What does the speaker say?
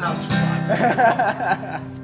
That was fun.